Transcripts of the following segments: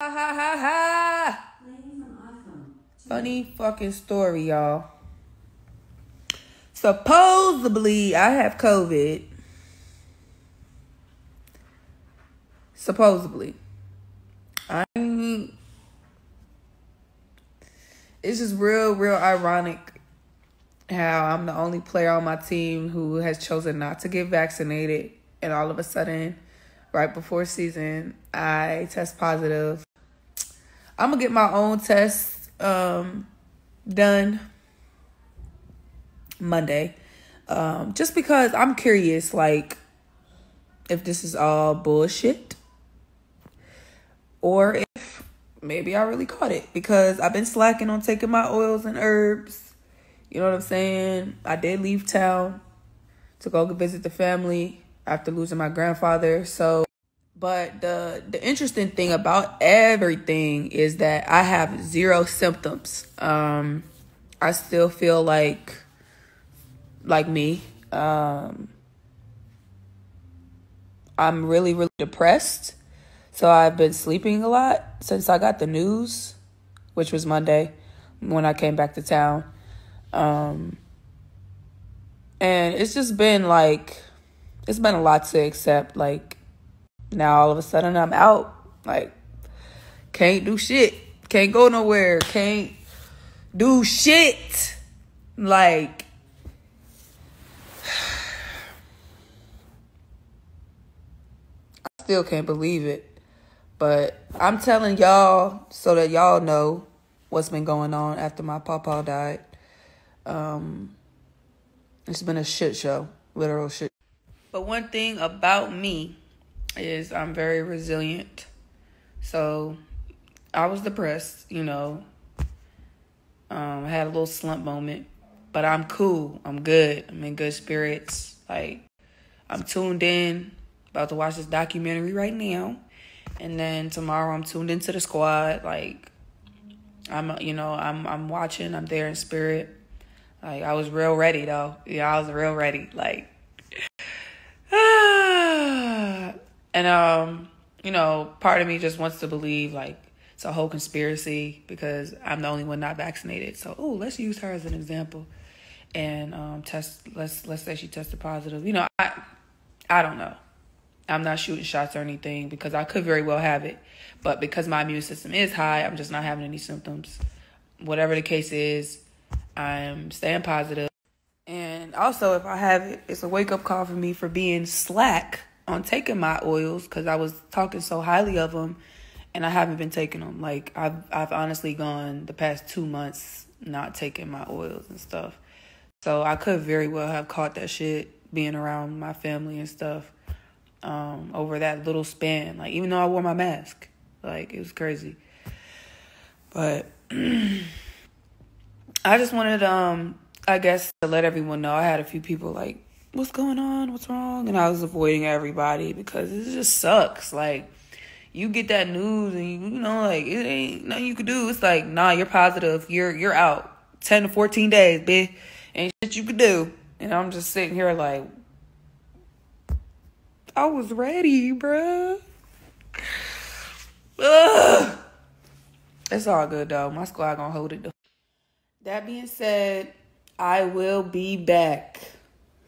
Ha ha ha ha. Funny fucking story, y'all. Supposedly, I have COVID. Supposedly. I it's just real, real ironic how I'm the only player on my team who has chosen not to get vaccinated, and all of a sudden, right before season, I test positive. I'm gonna get my own test um, done Monday, um, just because I'm curious, like if this is all bullshit or if maybe I really caught it because I've been slacking on taking my oils and herbs. You know what I'm saying? I did leave town to go visit the family after losing my grandfather. So, but the the interesting thing about everything is that I have zero symptoms. Um, I still feel like like me. Um, I'm really really depressed. So I've been sleeping a lot since I got the news, which was Monday when I came back to town. Um, and it's just been like, it's been a lot to accept. Like, now all of a sudden I'm out. Like, can't do shit. Can't go nowhere. Can't do shit. Like, I still can't believe it. But I'm telling y'all so that y'all know what's been going on after my papa died. Um, it's been a shit show, literal shit. But one thing about me is I'm very resilient. So I was depressed, you know. Um, I had a little slump moment, but I'm cool. I'm good. I'm in good spirits. Like I'm tuned in. About to watch this documentary right now. And then tomorrow I'm tuned into the squad. Like I'm you know, I'm I'm watching, I'm there in spirit. Like I was real ready though. Yeah, I was real ready. Like and um, you know, part of me just wants to believe like it's a whole conspiracy because I'm the only one not vaccinated. So, oh, let's use her as an example and um test let's let's say she tested positive. You know, I I don't know. I'm not shooting shots or anything because I could very well have it. But because my immune system is high, I'm just not having any symptoms. Whatever the case is, I'm staying positive. And also, if I have it, it's a wake up call for me for being slack on taking my oils because I was talking so highly of them and I haven't been taking them. Like, I've, I've honestly gone the past two months not taking my oils and stuff. So I could very well have caught that shit being around my family and stuff um, over that little span. Like even though I wore my mask, like it was crazy. But I just wanted, um, I guess, to let everyone know. I had a few people like, "What's going on? What's wrong?" And I was avoiding everybody because it just sucks. Like you get that news and you, you know, like it ain't nothing you could do. It's like, nah, you're positive. You're you're out. Ten to fourteen days, bitch. Ain't shit you could do. And I'm just sitting here like, I was ready, bruh. Ugh. It's all good though. My squad gonna hold it though. That being said, I will be back.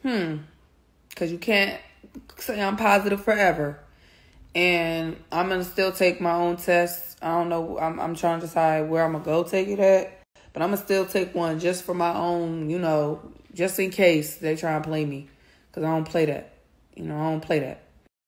Hmm. Cause you can't say I'm positive forever. And I'm gonna still take my own tests. I don't know. I'm I'm trying to decide where I'm gonna go take it at. But I'm gonna still take one just for my own, you know, just in case they try and play me. Cause I don't play that. You know, I don't play that.